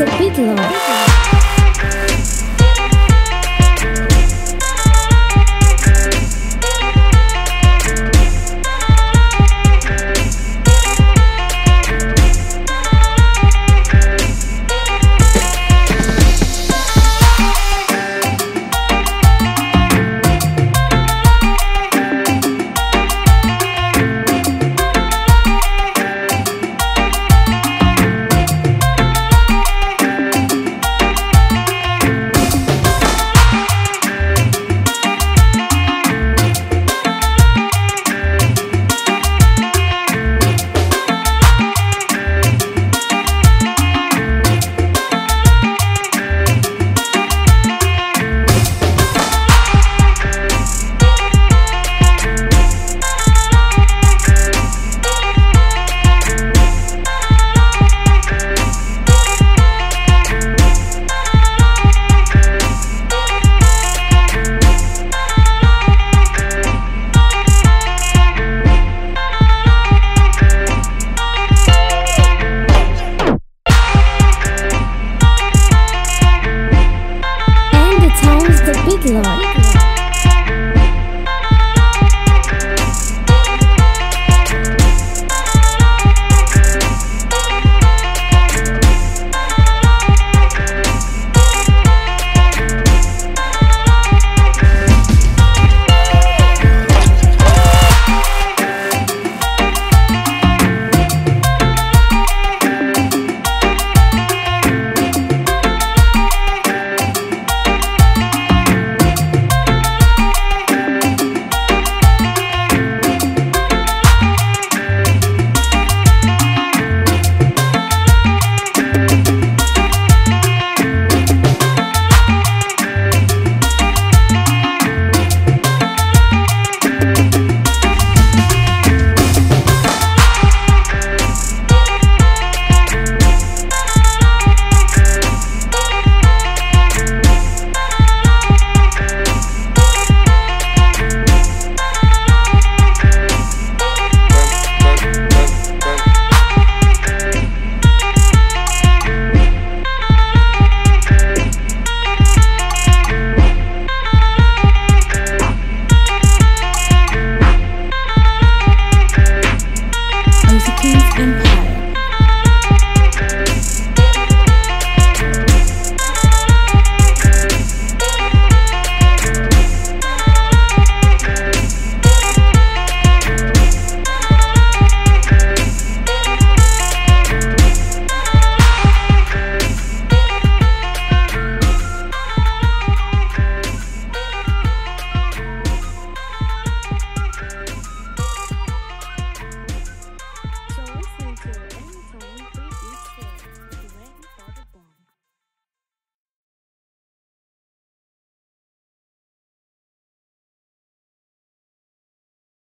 Mr. Bigelow. Like. Lord.